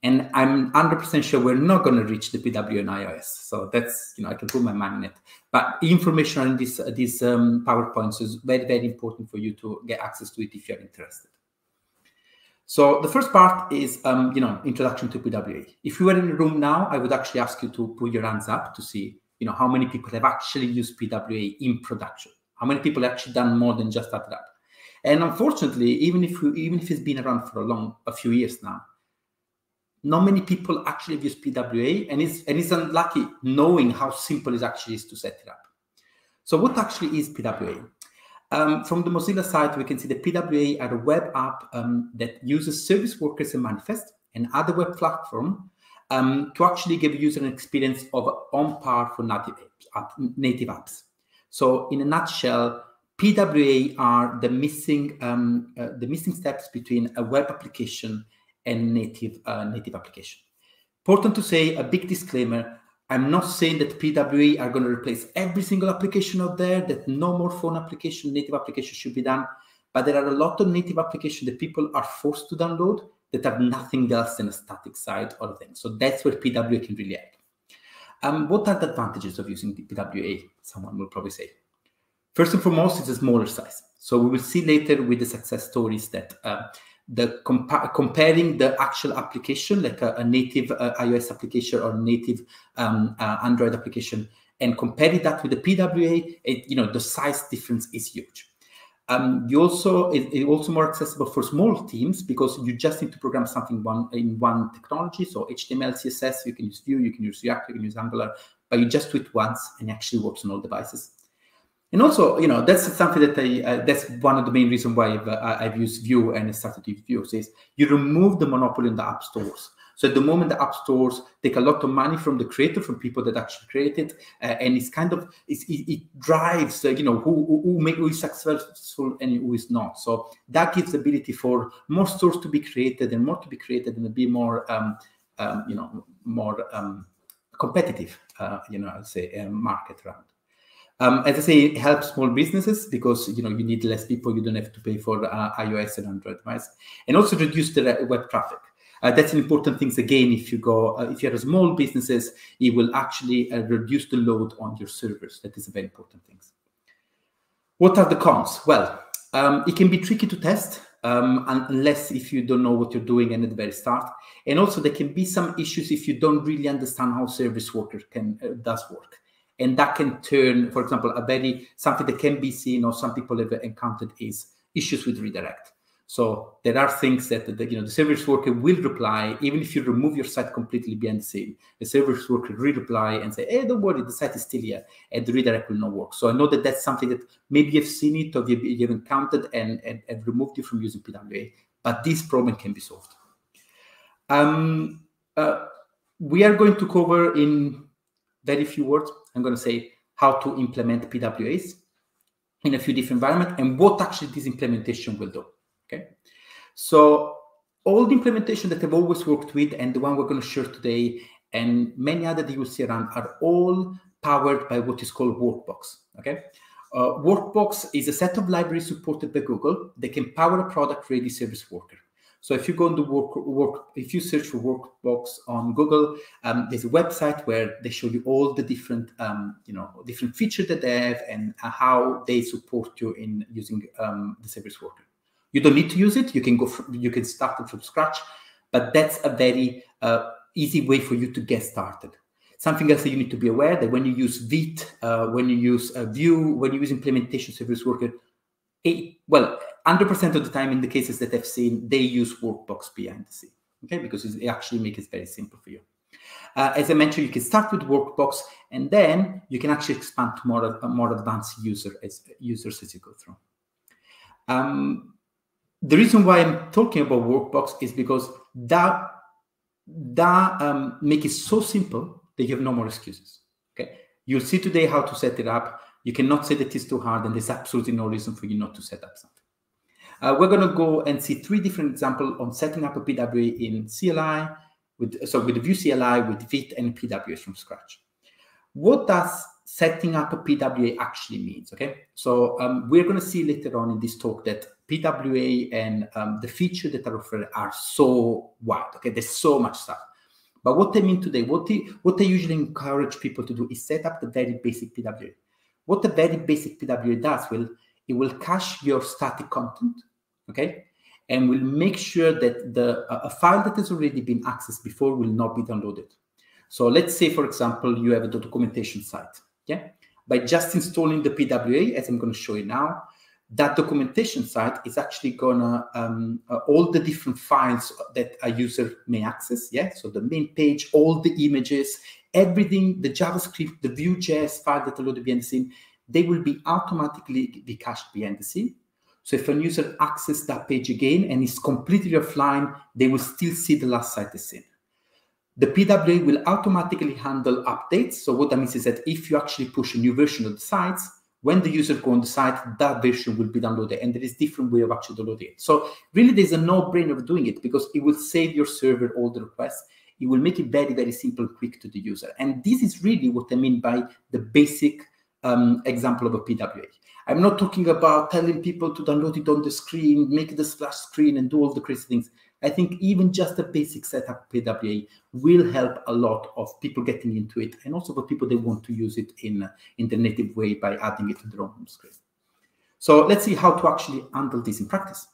And I'm 100% sure we're not going to reach the PWA in iOS. So that's, you know, I can put my it. But information on this, uh, these um, PowerPoints is very, very important for you to get access to it if you're interested. So the first part is, um, you know, introduction to PWA. If you were in the room now, I would actually ask you to put your hands up to see, you know, how many people have actually used PWA in production. How many people have actually done more than just up? And unfortunately, even if even if it's been around for a long, a few years now, not many people actually use PWA, and it's and it's unlucky knowing how simple it actually is to set it up. So what actually is PWA? Um, from the Mozilla side, we can see the PWA are a web app um, that uses service workers and manifest and other web platform um, to actually give user an experience of on par for native apps, native apps. So in a nutshell, PWA are the missing um, uh, the missing steps between a web application and native uh, native application. Important to say a big disclaimer. I'm not saying that PWA are going to replace every single application out there, that no more phone application, native application should be done. But there are a lot of native applications that people are forced to download that have nothing else than a static side or thing. So that's where PWA can really help. Um, what are the advantages of using PWA? Someone will probably say. First and foremost, it's a smaller size. So we will see later with the success stories that uh, the compa comparing the actual application, like a, a native uh, iOS application or native um, uh, Android application, and comparing that with the PWA, it, you know, the size difference is huge. Um, you also it, it also more accessible for small teams because you just need to program something one in one technology. So HTML, CSS, you can use Vue, you can use React, you can use Angular, but you just do it once and it actually works on all devices. And also, you know, that's something that I, uh, that's one of the main reasons why I've, uh, I've used Vue and started to use is you remove the monopoly in the app stores. So at the moment, the app stores take a lot of money from the creator, from people that actually create it, uh, and it's kind of it's, it, it, drives, uh, you know, who who, who, make, who is successful and who is not. So that gives ability for more stores to be created and more to be created and be more, um, um, you know, more um, competitive, uh, you know, I'd say, uh, market around. Um, as I say, it helps small businesses because you know you need less people. You don't have to pay for uh, iOS and Android device, and also reduce the web traffic. Uh, that's an important thing. Again, if you go, uh, if you are small businesses, it will actually uh, reduce the load on your servers. That is a very important thing. What are the cons? Well, um, it can be tricky to test um, unless if you don't know what you're doing and at the very start. And also there can be some issues if you don't really understand how service worker can uh, does work and that can turn, for example, a very something that can be seen or some people have encountered is issues with redirect. So there are things that the, you know the service worker will reply even if you remove your site completely behind the scene. The service worker will reply and say, "Hey, don't worry, the site is still here," and the redirect will not work. So I know that that's something that maybe you've seen it or you've, you've encountered and, and, and removed it from using PWA, but this problem can be solved. Um, uh, we are going to cover in very few words I'm going to say how to implement PWAs in a few different environments and what actually this implementation will do. Okay. So all the implementation that I've always worked with and the one we're going to share today and many other that you see around are all powered by what is called Workbox. Okay. Uh, Workbox is a set of libraries supported by Google that can power a product ready service worker. So if you go the work, work if you search for Workbox on Google, um, there's a website where they show you all the different, um, you know, different features that they have and uh, how they support you in using um, the service worker. You don't need to use it. You can go, from, you can start it from scratch, but that's a very uh, easy way for you to get started. Something else that you need to be aware that when you use Vite, uh, when you use a Vue, when you use implementation service worker, it, well, 100% of the time in the cases that I've seen, they use Workbox behind the scene, okay? Because it actually makes it very simple for you. Uh, as I mentioned, you can start with Workbox, and then you can actually expand to more, uh, more advanced user as, users as you go through. Um, the reason why I'm talking about Workbox is because that that um, make it so simple that you have no more excuses. Okay, you'll see today how to set it up. You cannot say that it's too hard, and there's absolutely no reason for you not to set up something. Uh, we're going to go and see three different examples on setting up a PWA in CLI, with, so with the Vue CLI, with Vite and PWA from scratch. What does setting up a PWA actually means? Okay, so um, we're going to see later on in this talk that PWA and um, the feature that are offered are so wide. Okay, there's so much stuff. But what I mean today, what, they, what usually encourage people to do is set up the very basic PWA. What the very basic PWA does will it will cache your static content okay? And we'll make sure that the a file that has already been accessed before will not be downloaded. So let's say, for example, you have a documentation site, yeah? By just installing the PWA, as I'm going to show you now, that documentation site is actually gonna um, uh, all the different files that a user may access. Yeah, so the main page, all the images, everything, the JavaScript, the Vue.js file that are loaded behind the scene, they will be automatically be cached behind the scene. So if a user accesses that page again and is completely offline, they will still see the last site is seen. The PWA will automatically handle updates. So what that means is that if you actually push a new version of the sites, when the user go on the site, that version will be downloaded, and there is different way of actually downloading it. So really, there's a no-brainer of doing it because it will save your server all the requests. It will make it very, very simple quick to the user. And this is really what I mean by the basic um, example of a PWA. I'm not talking about telling people to download it on the screen, make the splash screen, and do all the crazy things. I think even just a basic setup PWA will help a lot of people getting into it, and also for people that want to use it in, in the native way by adding it to their own home screen. So let's see how to actually handle this in practice.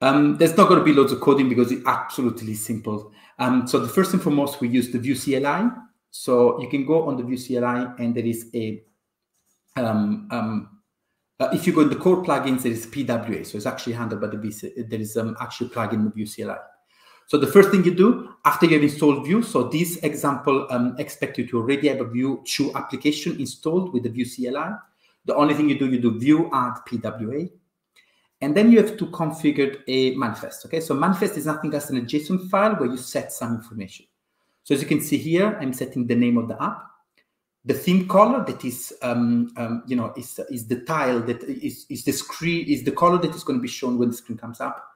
Um, there's not going to be loads of coding because it's absolutely simple. Um, so the first and foremost, we use the Vue CLI. So you can go on the Vue CLI and there is a um, um, uh, if you go in the core plugins, there is PWA. So it's actually handled by the VC. There is um, actually plugin with Vue CLI. So the first thing you do after you have installed Vue, so this example um, expect you to already have a Vue 2 application installed with the Vue CLI. The only thing you do, you do Vue add PWA. And then you have to configure a manifest. Okay, so manifest is nothing else than a JSON file where you set some information. So as you can see here, I'm setting the name of the app. The theme color that is, um, um, you know, is, is the tile that is, is the screen, is the color that is going to be shown when the screen comes up.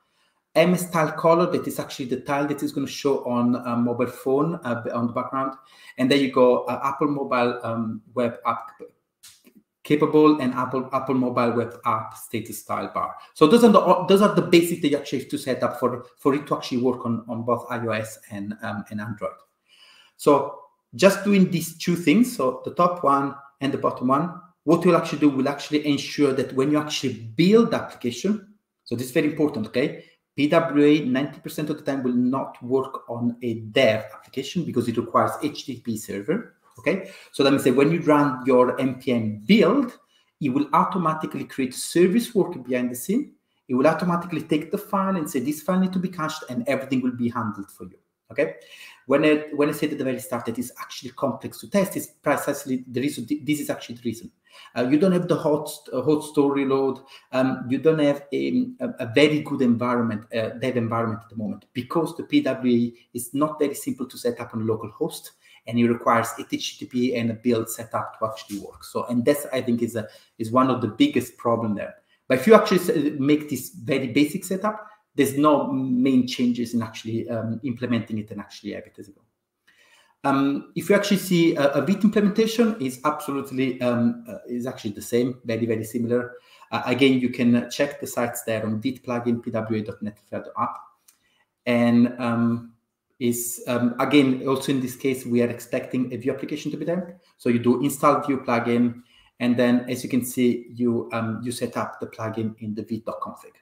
MS tile color that is actually the tile that is going to show on a mobile phone uh, on the background. And there you go, uh, Apple mobile um, web app capable and Apple Apple mobile web app status style bar. So those are the those are the basics that you actually have to set up for for it to actually work on on both iOS and um, and Android. So just doing these two things, so the top one and the bottom one, what we'll actually do will actually ensure that when you actually build the application, so this is very important, okay? PWA 90% of the time will not work on a dev application because it requires HTTP server. Okay, so let me say when you run your npm build, it will automatically create service work behind the scene. It will automatically take the file and say this file need to be cached, and everything will be handled for you. Okay, when I when I said at the very start that it's actually complex to test, is precisely the reason. This is actually the reason. Uh, you don't have the hot uh, hot store reload. Um, you don't have a, a, very good environment, uh, dev environment at the moment because the PWA is not very simple to set up on a local host and it requires a HTTP and a build setup to actually work. So, and that's I think is a is one of the biggest problem there. But if you actually make this very basic setup, there's no main changes in actually um, implementing it and actually have. Um, if you actually see a, a Vite implementation is absolutely um, uh, is actually the same, very very similar. Uh, again, you can check the sites there on Vite plugin pwa.net app, and um, is um, again also in this case we are expecting a Vue application to be there so you do install view plugin and then as you can see you um, you set up the plugin in the vite.config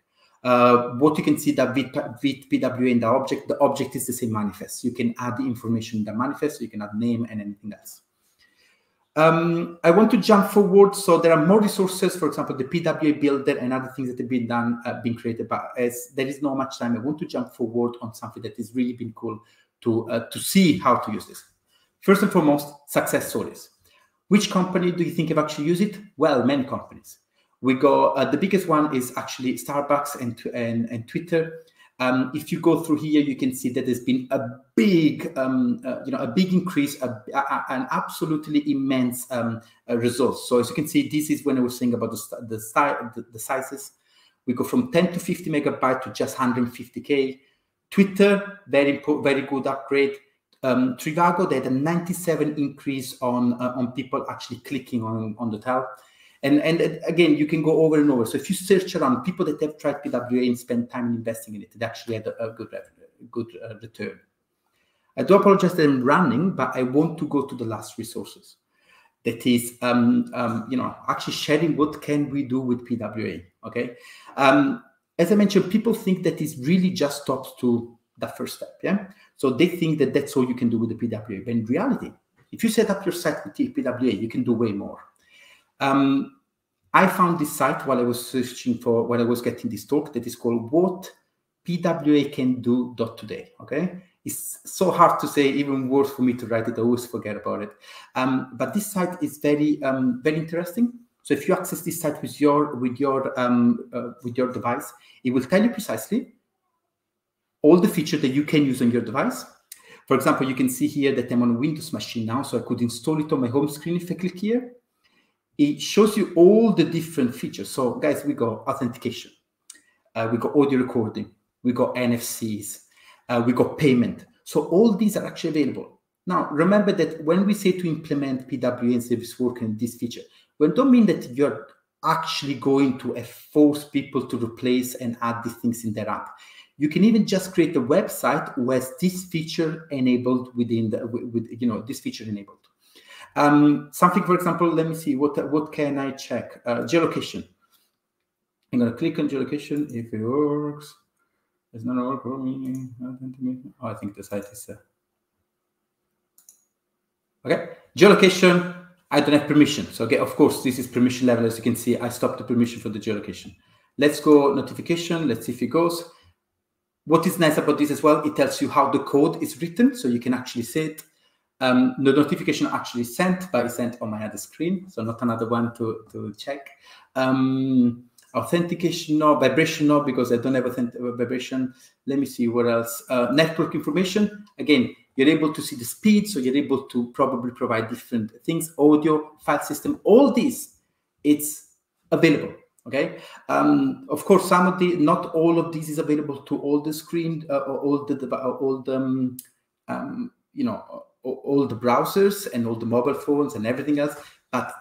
uh, what you can see that vite, vite pwa in the object the object is the same manifest you can add the information in the manifest you can add name and anything else um, I want to jump forward. So there are more resources, for example, the PWA builder and other things that have been done, uh, been created. But as there is not much time, I want to jump forward on something that has really been cool to uh, to see how to use this. First and foremost, success stories. Which company do you think have actually used it? Well, many companies. We go. Uh, the biggest one is actually Starbucks and and, and Twitter. Um, if you go through here, you can see that there's been a big, um, uh, you know, a big increase, a, a, an absolutely immense um, uh, result. So as you can see, this is when I was saying about the the, the, sizes. We go from 10 to 50 megabyte to just 150k. Twitter, very very good upgrade. Um, Trivago, they had a 97 increase on uh, on people actually clicking on on the tile. And, and again, you can go over and over. So if you search around people that have tried PWA and spent time investing in it, it actually had a, a good, good uh, return. I do apologize that I'm running, but I want to go to the last resources. That is, um, um, you know, actually sharing what can we do with PWA. Okay. Um, as I mentioned, people think that it really just stops to the first step. Yeah. So they think that that's all you can do with the PWA. But in reality, if you set up your site with PWA, you can do way more. Um, I found this site while I was searching for when I was getting this talk that is called what PWA can do today. Okay, it's so hard to say, even worse for me to write it. I always forget about it. Um, but this site is very um, very interesting. So if you access this site with your with your um, uh, with your device, it will tell you precisely all the features that you can use on your device. For example, you can see here that I'm on a Windows machine now, so I could install it on my home screen if I click here it shows you all the different features. So guys, we got authentication, uh, we got audio recording, we got NFCs, uh, we got payment. So all these are actually available. Now, remember that when we say to implement PWA and service work in this feature, we don't mean that you're actually going to force people to replace and add these things in their app. You can even just create a website has this feature enabled within the, with, you know, this feature enabled. Um, something, for example, let me see, what, what can I check? Uh, geolocation. I'm going to click on geolocation if it works. It's not work for me. Oh, I think the site is. Uh... Okay, geolocation. I don't have permission. So, okay, of course, this is permission level. As you can see, I stopped the permission for the geolocation. Let's go notification. Let's see if it goes. What is nice about this as well, it tells you how the code is written. So you can actually see it. Um, the notification actually sent, but sent on my other screen, so not another one to, to check. Um, authentication no, vibration no, because I don't have authentic vibration. Let me see what else. Uh, network information. Again, you're able to see the speed, so you're able to probably provide different things, audio, file system, all these, it's available. Okay. Um, of course, some of the, not all of these is available to all the screen, uh, all the, all the, um, um, you know, all the browsers and all the mobile phones and everything else, but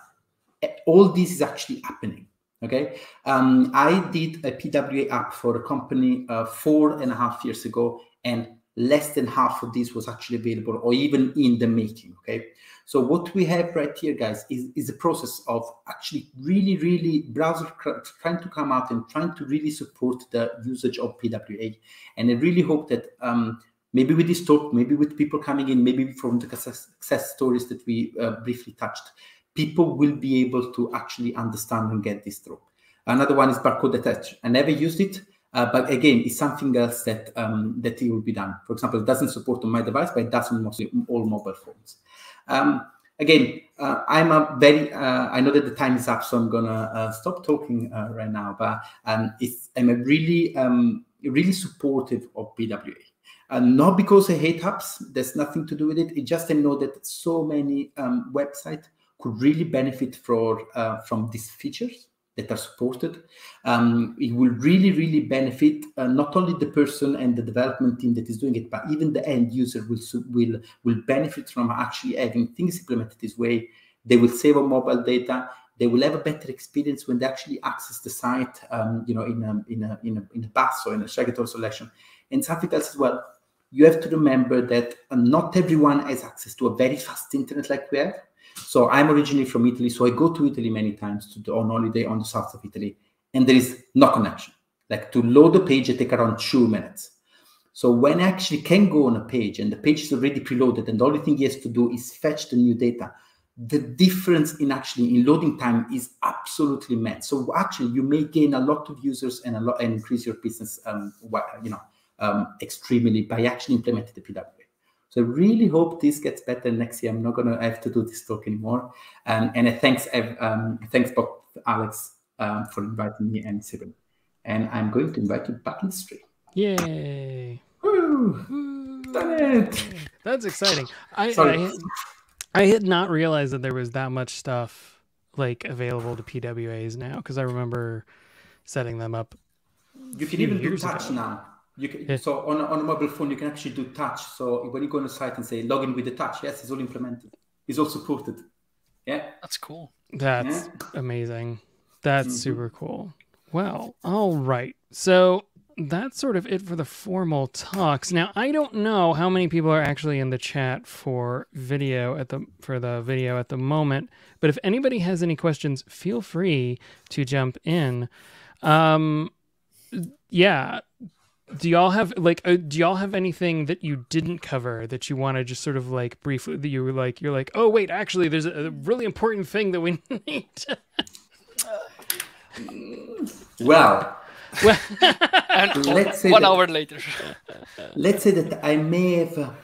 all this is actually happening. Okay, um, I did a PWA app for a company uh, four and a half years ago, and less than half of this was actually available or even in the making. Okay, so what we have right here, guys, is, is a process of actually really, really browser trying to come out and trying to really support the usage of PWA. And I really hope that um, maybe with this talk, maybe with people coming in, maybe from the success stories that we uh, briefly touched, people will be able to actually understand and get this through. Another one is barcode attach. I never used it, uh, but again, it's something else that um, that it will be done. For example, it doesn't support on my device, but it does on mostly all mobile phones. Um, again, uh, I'm a very. Uh, I know that the time is up, so I'm gonna uh, stop talking uh, right now. But um, I'm a really, um, really supportive of PWA. And not because I hate apps, there's nothing to do with it. It's just I know that so many um, websites could really benefit for, uh, from these features that are supported. Um, it will really, really benefit uh, not only the person and the development team that is doing it, but even the end user will will will benefit from actually having things implemented this way. They will save on mobile data. They will have a better experience when they actually access the site, um, you know, in a in a in a in a bus or in a Shagator selection. And something else as well. You have to remember that uh, not everyone has access to a very fast internet like we have so I'm originally from Italy, so I go to Italy many times to on holiday on the south of Italy, and there is no connection. Like to load the page, it takes around two minutes. So when I actually can go on a page and the page is already preloaded, and the only thing he has to do is fetch the new data, the difference in actually in loading time is absolutely met. So actually, you may gain a lot of users and a lot and increase your business, um, you know, um, extremely by actually implementing the PWA. So I really hope this gets better next year. I'm not gonna have to do this talk anymore. Um, and I thanks um, thanks both Alex um, for inviting me and Sybren. And I'm going to invite you back in the stream. Yay! Woo! Done it! That's exciting. I, I I had not realized that there was that much stuff like available to PWAs now because I remember setting them up. You can even do touch ago. now. You can, yeah. So on a, on a mobile phone, you can actually do touch. So when you go on a site and say login with the touch, yes, it's all implemented. It's all supported. Yeah. That's cool. That's yeah. amazing. That's mm-hmm. super cool. Well, all right. So that's sort of it for the formal talks. Now, I don't know how many people are actually in the chat for video at the for the video at the moment, but if anybody has any questions, feel free to jump in. Um yeah, do y'all have like uh, do y'all have anything that you didn't cover that you want to just sort of like briefly that you were like you're like oh wait actually there's a, really important thing that we need well well let's say one that, hour later. let's say that i may have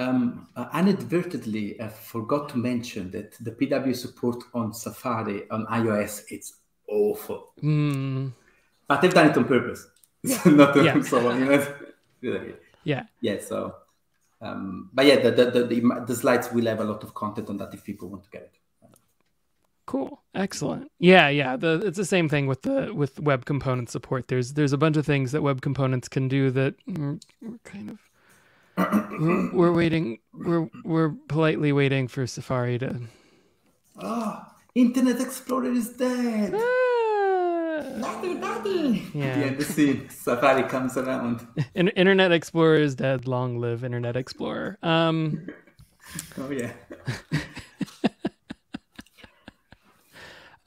um, uh, inadvertently uh, forgot to mention that the pw support on safari on ios it's awful. Mm. but they've done it on purpose not yeah. so know, yeah. Yeah so um but yeah the, the the, the slides will have a lot of content on that if people want to get it. Cool. Excellent. Yeah yeah the it's the same thing with the with web component support. There's there's a bunch of things that web components can do that we're, we're kind of we're, we're, waiting we're we're politely waiting for safari to oh internet explorer is dead Daddy, daddy. Yeah. yeah, the scene. Safari comes around. In- Internet Explorer is dead. Long live Internet Explorer. Um. oh yeah.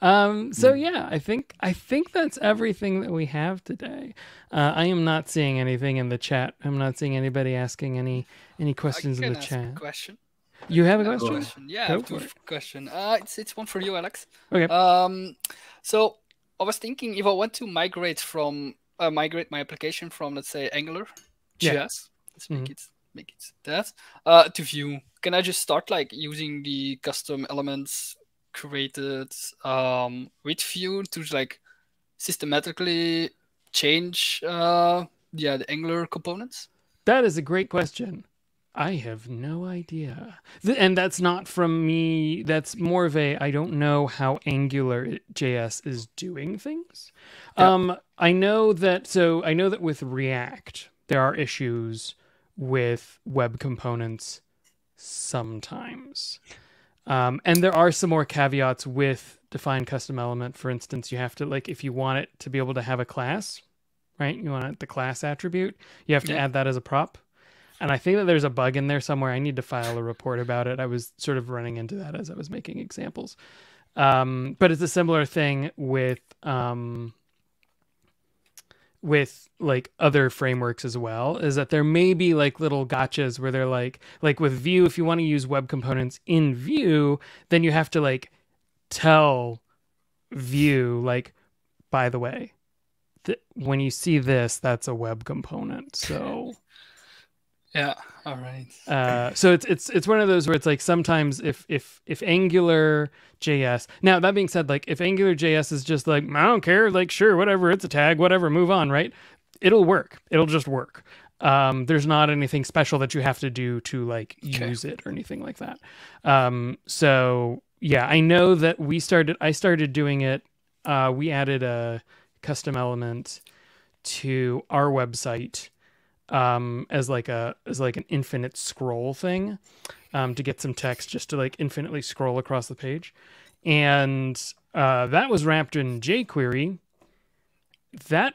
um. So yeah, I think I think that's everything that we have today. Uh, I am not seeing anything in the chat. I'm not seeing anybody asking any any questions in the chat. question. You have a question? question. Yeah, Go I have a question. Uh, it's it's one for you, Alex. Okay. Um, so I was thinking if I want to migrate from uh, migrate my application from let's say Angular yeah. JS, let's make mm-hmm. it make it that uh, to Vue. Can I just start like using the custom elements created um, with Vue to like systematically change uh, yeah the Angular components? That is a great question. I have no idea. And that's not from me. That's more of a I don't know how Angular JS is doing things. Yeah. Um I know that so I know that with React there are issues with web components sometimes. Um, and there are some more caveats with define custom element. For instance, you have to like if you want it to be able to have a class, right? You want it, the class attribute, you have to add that as a prop. And I think that there's a bug in there somewhere. I need to file a report about it. I was sort of running into that as I was making examples. Um, but it's a similar thing with um, with like other frameworks as well is that there may be like little gotchas where they're like like with vue if you want to use web components in vue then you have to like tell vue like by the way th- when you see this that's a web component so Yeah. All right. uh, so it's it's it's one of those where it's like sometimes if if if Angular JS. Now that being said, like if Angular JS is just like I don't care, like sure, whatever, it's a tag, whatever, move on, right? It'll work. It'll just work. Um, there's not anything special that you have to do to like Okay. use it or anything like that. Um, so yeah, I know that we started. I started doing it. Uh, we added a custom element to our website um, as like a as like an infinite scroll thing um, to get some text just to like infinitely scroll across the page, and uh, that was wrapped in jQuery. That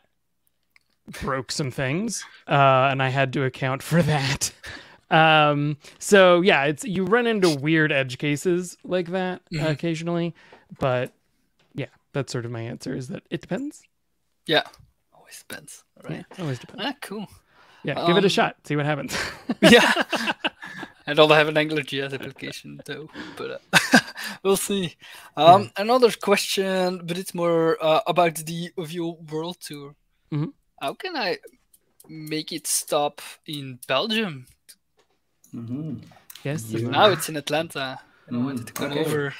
broke some things, uh, and I had to account for that. Um, so yeah, it's you run into weird edge cases like that Mhm. occasionally, but yeah, that's sort of my answer. Is that it depends. Yeah. Always depends. All right. Yeah, always depends. Ah, cool. Yeah, give it a Um, shot. See what happens. yeah. I don't have an AngularJS application though, but uh, we'll see. Um, Another question, but it's more uh, about the Vue World Tour. Mhm. How can I make it stop in Belgium? Mhm. yes. You- Now it's in Atlanta, and I Mm, wanted to come okay. over.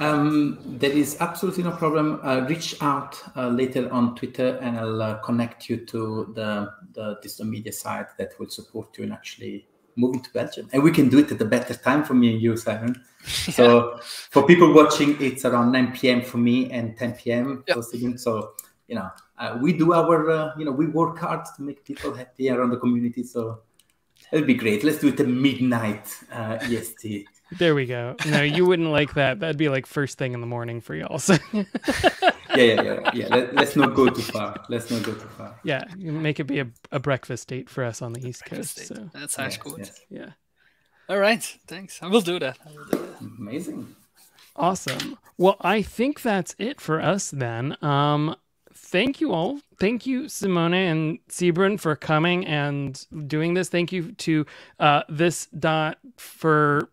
Um, there is absolutely no problem. Uh, reach out uh, later on Twitter, and I'll uh, connect you to the the digital media site that will support you in actually moving to Belgium. And we can do it at a better time for me and you, Simon. So for people watching, it's around 9 p.m. for me and 10 p.m. Yeah. for. So you know, uh, we do our, uh, you know, we work hard to make people happy around the community. So it'll be great. Let's do it at midnight uh, EST. There we go. No, you wouldn't like that. That'd be like first thing in the morning for y'all. So yeah, yeah, yeah, yeah. Let, let's not go too far. Let's not go too far. yeah, you make it be a, a breakfast date for us on the East Coast. State. So That sounds Yes, good. yes. yeah. All right, thanks. I will do that. I will do that. Amazing. Awesome. Well, I think that's it for us then. Um, thank you all. Thank you, Simone and Sybren, for coming and doing this. Thank you to uh, this dot for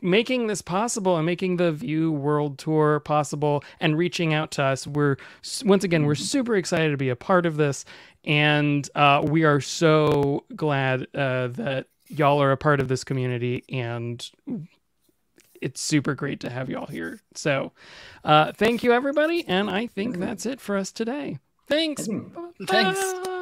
making this possible and making the Vue World Tour possible and reaching out to us. We're once again we're super excited to be a part of this, and uh, we are so glad uh, that y'all are a part of this community and it's super great to have y'all here. So, uh, thank you, everybody. And I think that's it for us today. Thanks. Thanks. Bye.